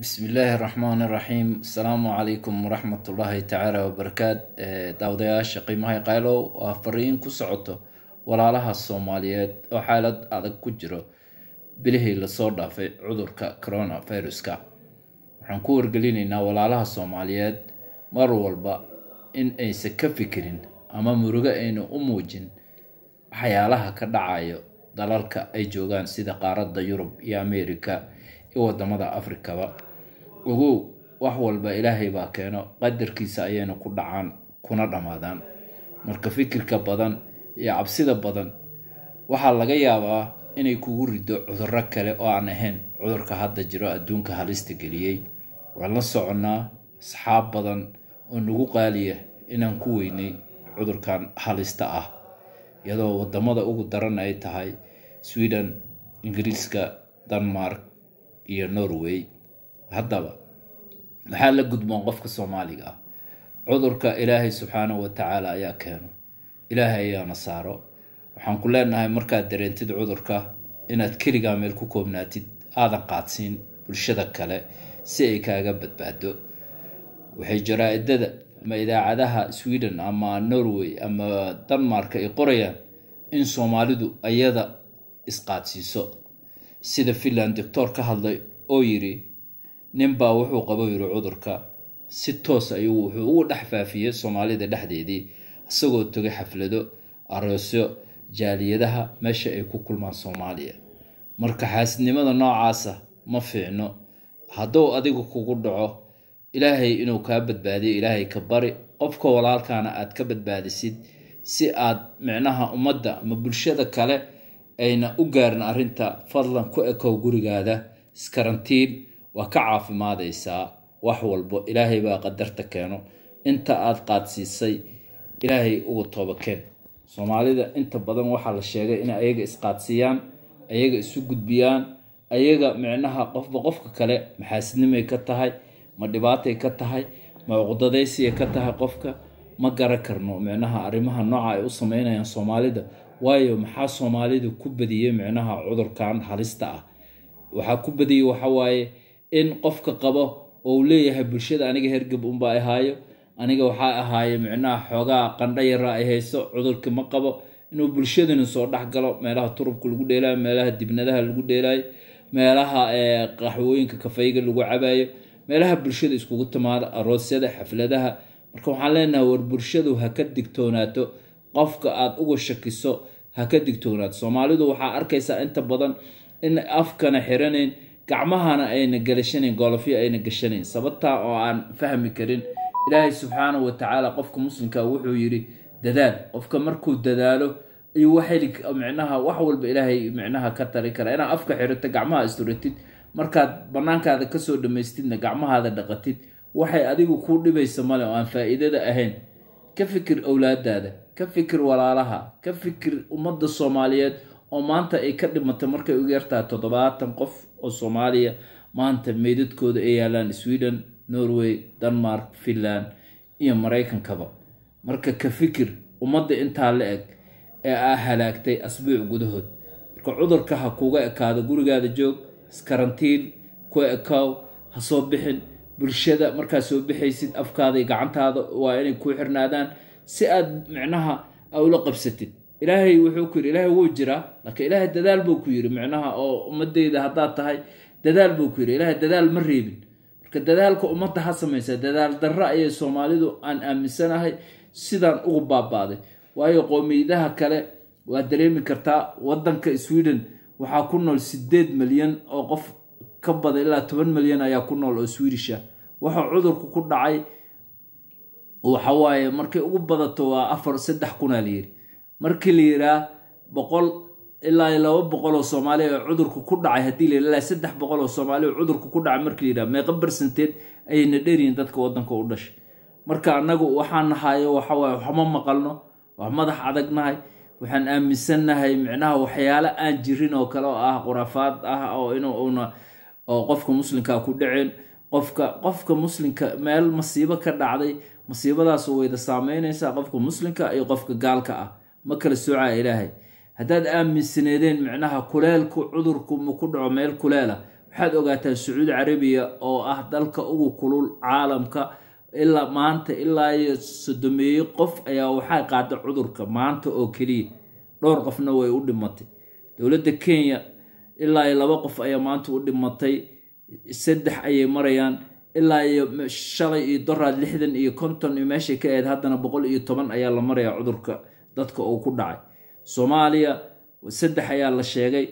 bismi illaahi raxmaan iraxiim asalaamu calaykum waraxmatullaahi tacaala wabarakaat daawadayaasha qiimaha qaylow waa fariin ku socoto walaalaha soomaaliyeed oo xaalad adag ku jiro. Bilihii la soo dhaafay cudurka coronaviruska. Waxaan ku wargelinaynaa walaalaha soomaaliyeed mar walba in aysan ka fikirin ama murugo ayna u muujin waxyaalaha ka dhacayo dalalka ay joogaan sida qaaradda yurub iyo ameerika iyo waddamada afrikaba ogow wax walba ilaahay baa keeno qadarkiisa ayayna ku dhacaan kuna dhammaadaan marka fikirka badan iyo cabsida badan waxaa laga yaabaa inay kugu rido cudurro kale oo aan ahayn cudurka hadda jiro adduunka halista geliyey. Waan la soconnaa asxaab badan oo nagu qaaliya inaan ku weynay cudurkan halista ah iyadoo waddamada ugu daran ay tahay sweden ingiriiska denmark iyo norway. Haddaba maxaa la gudboon qofka soomaaliga ah? Cudurka ilaahay subxaanahu wa tacaala ayaa keeno. Ilaahay ayaana saaro. Waxaan ku leenahay markaad dareentid cudurka inaad keligaa meel ku koobnaatid aadan qaadsiin bulshada kale si ay kaaga badbaado waxay jaraa-idada ama idaacadaha sweden ama norway ama denmark ay qorayaan in soomaalidu ayada isqaadsiiso. Sida finland doctor ka hadlay oo yiri ninbaa wuxuu qabo yiri cudurka. Si toos ayuu wuxuu ugu dhex faafiyey soomaalida dhexdeedii isagoo togay xaflado aroosyo jaaliyadaha meesha ay ku kulmaan soomaaliya. Marka xaasidnimada noocaasa ma fiicno. Hadduu adigu kugu dhaco ilaahay inuu kaa badbaadiyo ilaahay ka bari. Qofka walaalkaana aad ka badbaadisid si aad micnaha ummadda ama bulshada kale ayna u gaarin arrinta fadlan ku ekow gurigaada. Iskarantiin waa ka caafimaadaysaa wax walbo ilaahay baa qadarta keeno. Inta aad qaadsiisay ilaahay uga toobakeen soomaalida inta badan waxaa la sheegay in ayaga isqaadsiiyaan ayaga isu gudbiyaan ayaga micnaha qofba qofka kale maxaasidnimay ka tahay ma dhibaatay ka tahay ma cuqdadaysiyay ka tahay qofka. Ma garan karno micnaha arrimaha nooca ay u sameynayaan soomaalida waayo maxaa soomaalida ku badiyey micnaha cudurkan halista ah? Waxaa ku badiyey waxawaaye in qofka qabo oo uu leeyahay bulshada aniga hergab unba ahaayo aniga waxaa ahaaye micnaha xoogaa qandho yara ay hayso cudurka ma qabo inuu bulshadana soo dhex galo meelaha turubka lagu dheelaayo meelaha dibnadaha lagu dheelaayo meelaha qaxwooyinka kafayga lagu cabayo meelaha bulshada iskugu timaado aroosyada xafladaha. Marka waxaan leenahay war bulshadu ha ka digtoonaato qofka aada uga shakiso ha ka digtoonaato. Soomaalidu waxaa arkaysaa inta badan in afkana xiranayn gacmahana ayna galashanayn golofyo ayna gashanayn. Sababtaa oo aan fahmi karin ilaahay subxaanahu wa tacaala qofka muslimka wuxuu yidhi dadaal. Qofka markuu dadaalo ayuu waxheli micnaha wax walba ilaahay micnaha ka tari kara inaad afka xirato gacmaha isturatid markaad banaankaada ka soo dhamaystidna gacmahaada dhaqatid waxay adigu kuu dhibaysa male oo aan faa-iidada ahayn. Ka fikir owlaadaada ka fikir walaalaha ka fikir ummadda soomaaliyeed oo maanta ay ka dhimatay markay ugu yartahay toddobaatan qof oo soomaaliya maanta meydadkooda ay yaalaan sweden norway denmark finland iyo maraykankaba. Marka ka fikir ummadda intaa la eg ee aa halaagtay asbuuc gudahood. Marka cudurka ha kuga ekaado gurigaada joog iskarantiin ku ekaaw ha soo bixin bulshada markaad soo bixaysid afkaada iyo gacantaada waa inay ku xirnaadaan si aad micnaha ula qabsatid ilaahay wuxuu ku yidhi ilaahay wuu jiraa laakiin ilaahay dadaal buu ku yidhi micnaha oo ummadeyda haddaad tahay dadaal buu ku yidhi ilaahay dadaal ma reebin. Marka dadaalka ummadda ha samaysa dadaal darro ayay soomaalidu aan aaminsanahay sidaan ugu baabaaday. Waayo qoomiyadaha kale waad dareemi kartaa wadanka sweden waxaa ku nool sideed milyan oo qof ka badan ilaa toban milyan ayaa ku nool oo swedisha waxaa cudurku ku dhacay waxawaaye markay ugu badato waa afar saddex kunaa layiri markii la yiraa boqol ilaa laba boqol oo soomaaliya oo cudurku ku dhacay haddii la ilaa saddex boqol oo soomaaliya oo cudurku ku dhacay markii la yiraa meeqa barsanteed ayayna dheeryihin dadka wadanka u dhashay. Marka annagu waxaan nahayo waxawaaye waxma maqalno waa madax adagnahay waxaan aaminsannahay micnaha waxyaalo aan jirin oo kale oo ah khuraafaad ah oo inuuna oo qofka muslimka ku dhaceen. Qofka qofka muslimka meel masiibo ka dhacday masiibadaas wayda saameynaysaa qofka muslimka iyo qofka gaalka ah ma kala soocaa ilaahay. Haddaad aaminsaneedeen micnaha kuleelku cudurku ma ku dhaco meel kuleela. Waxaad ogaataa sacuudi carabiya oo ah dalka ugu kulul caalamka. Ilaa maanta ilaa iyo sodomeeye qof ayaa waxaa qaada cudurka maanta oo keliya. Dhowr qofna way u dhimatay dowladda kenya ilaa iyo laba qof ayaa maanta u dhimatay saddex ayay marayaan. Ilaa iyo shalay iyo doraad lixdan iyo konton iyo meeshay ka ahayd haddana boqol iyo toban ayaa la marayaa cudurka dadka uu ku dhacay. Soomaaliya saddex ayaa la sheegay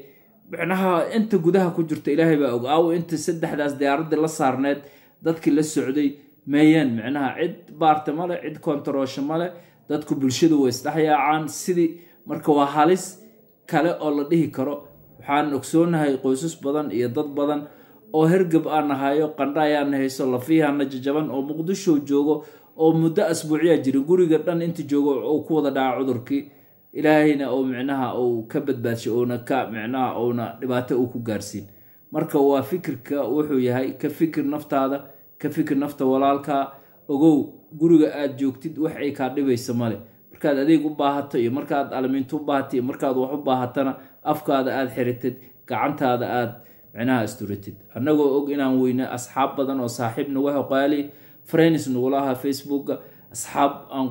micnaha inta gudaha ku jirta ilaahay baa og aawo inta saddexdaas diyaaradii la saarneed dadkii la socday meeyeen micnaha cid baarta male cid kontaroosho male dadku bulshadu way isdhexyaacaan sidii marka waa halis kale oo la dhihi karo. Waxaan ogsoonahay qoysas badan iyo dad badan oo hergab aan nahayo qandha ayaana hayso lafiihana jajaban oo muqdisho joogo oo muddo asbuucyaa jira. Guriga dhan inta joogo uu ku wada dhaca cudurkii ilaahayna uu micnaha uu ka badbaadshay uuna ka micnaha uuna dhibaato uu ku gaarsiin. Marka waa fikirka wuxuu yahay ka fikir naftaada ka fikir nafta walaalkaa ogow guriga aad joogtid wax ay kaa dhibaysa male markaad adeeg u baahato iyo markaad alamiinto u baahato iyo markaad wax u baahatana afkaada aad xiritid gacantaada aad micnaha isturitid annagoo og inaan weyne asxaab badan oo saaxiib nagu hoqaali frens nagula ahaa facebooka asxaab aan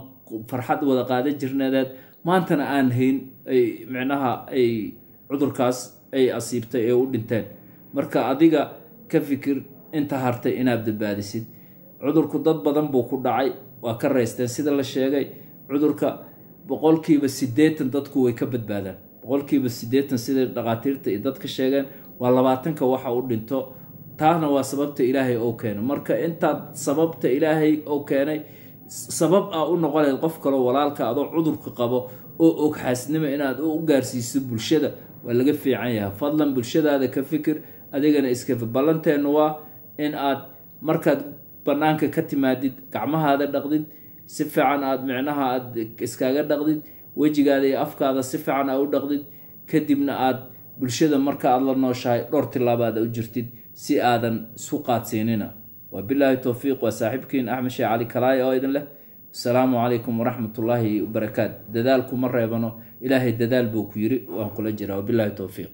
farxad wada qaadan jirnadeed maantana aan hayn ay micnaha ay cudurkaas ay asiibtay ee u dhinteen. Marka adiga ka fikir inta hartay inaad badbaadisid. Cudurku dad badan buu ku dhacay waa ka raysteen sida la sheegay cudurka boqolkiiba siddeetan dadku way ka badbaadaan. Boqolkiiba siddeetan siday dhakhaatiirta iyo dadka sheegeen waa labaatanka waxa u dhinto taasna waa sababta ilaahay oo keenay. Marka intaad sababta ilaahay oo keenay sabab aa u noqon lahayd qof kaloo walaalka adoo cudurka qabo oo og xaasnimo inaad u gaarsiiso bulshada waa laga fiican yahay. Fadlan bulshadaada ka fikir adigana iskafi ballanteennu waa in aad markaad bannaanka ka timaadid gacmahaada dhaqdid si fiican aad micnaha aad iskaga dhaqdid wejigaada iyo afkaada si fiican aa u dhaqdid kadibna aad bulshada marka aad la nooshahay dhowr tilaabaad u jirtid si aadan isu qaadsiinina wabilaahi towfiiq waa saaxiibkiin axmed sheekh cali kalaaya oo idin leh. Asalaamu calaykum waraxmatullaahi wabarakaatu dadaal kuma reebano. Ilaahay dadaal buu ku yiri waan kula jiraa. Wabilaahi towfiiq